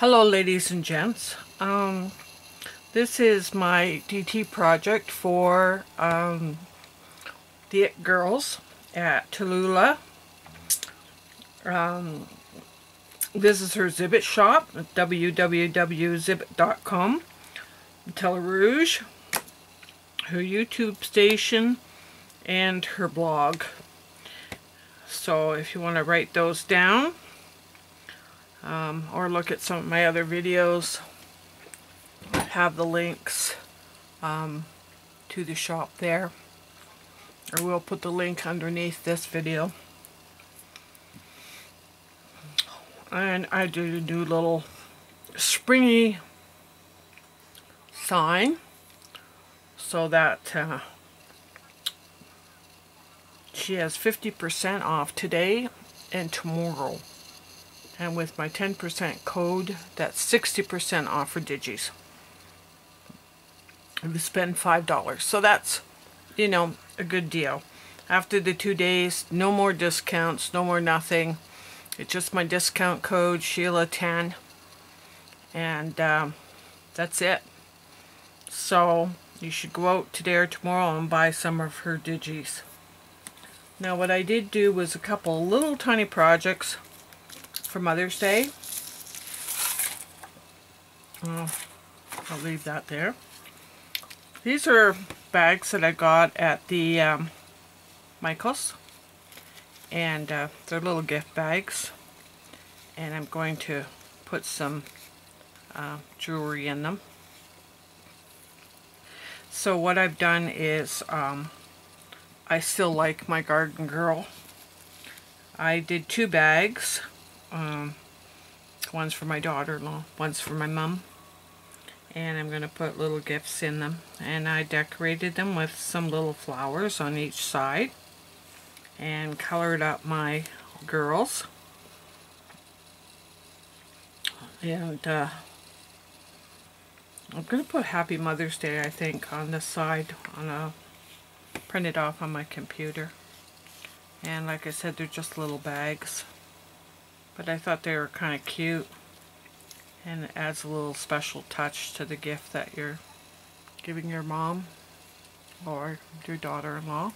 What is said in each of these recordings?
Hello ladies and gents. Um, this is my DT project for um, the It Girls at Tallulah. Um, this is her Zibbet shop at Rouge, her YouTube station, and her blog. So if you want to write those down, um, or look at some of my other videos. Have the links um, to the shop there. Or we'll put the link underneath this video. And I a new little springy sign so that uh, she has 50% off today and tomorrow and with my 10% code that's 60% off for Digis. I would spend $5 so that's you know a good deal. After the two days no more discounts no more nothing. It's just my discount code Sheila 10 and um, that's it. So you should go out today or tomorrow and buy some of her digis now what I did do was a couple little tiny projects for Mother's Day. Uh, I'll leave that there. These are bags that I got at the um, Michaels. And uh, they're little gift bags. And I'm going to put some uh, jewelry in them. So what I've done is um, I still like my Garden Girl. I did two bags um, one's for my daughter-in-law, one's for my mom. And I'm going to put little gifts in them. And I decorated them with some little flowers on each side. And colored up my girls. And uh, I'm going to put Happy Mother's Day, I think, on the side, on a printed off on my computer. And like I said, they're just little bags. But I thought they were kind of cute. And it adds a little special touch to the gift that you're giving your mom or your daughter-in-law.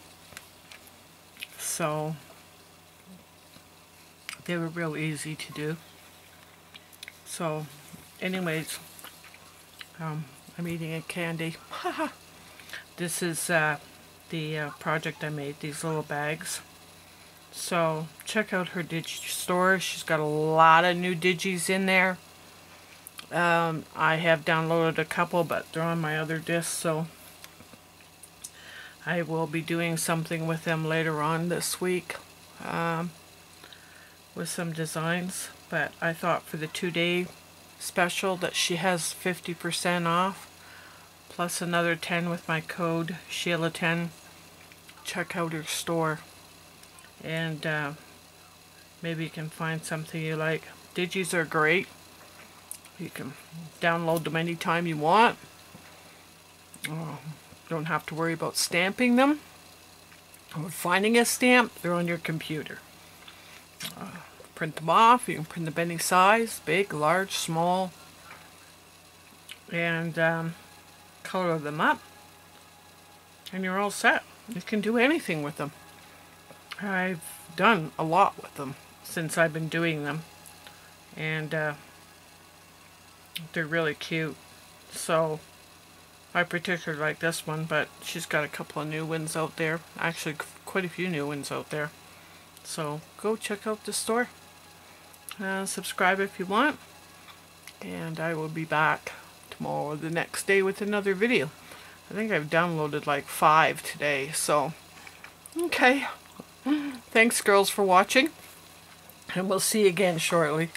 So they were real easy to do. So anyways, um, I'm eating a candy. this is uh, the uh, project I made, these little bags. So check out her Digi store. She's got a lot of new Digis in there. Um, I have downloaded a couple, but they're on my other disc, so I will be doing something with them later on this week um, with some designs. But I thought for the two-day special that she has 50% off, plus another 10 with my code Sheila10. Check out her store and uh, maybe you can find something you like. Digis are great. You can download them anytime you want. Oh, don't have to worry about stamping them or finding a stamp. They're on your computer. Uh, print them off. You can print them any size, big, large, small, and um, color them up. And you're all set. You can do anything with them. I've done a lot with them since I've been doing them. And uh, they're really cute. So I particularly like this one, but she's got a couple of new ones out there. Actually, quite a few new ones out there. So go check out the store. Uh, subscribe if you want. And I will be back tomorrow or the next day with another video. I think I've downloaded like five today, so okay. Thanks, girls, for watching. And we'll see you again shortly.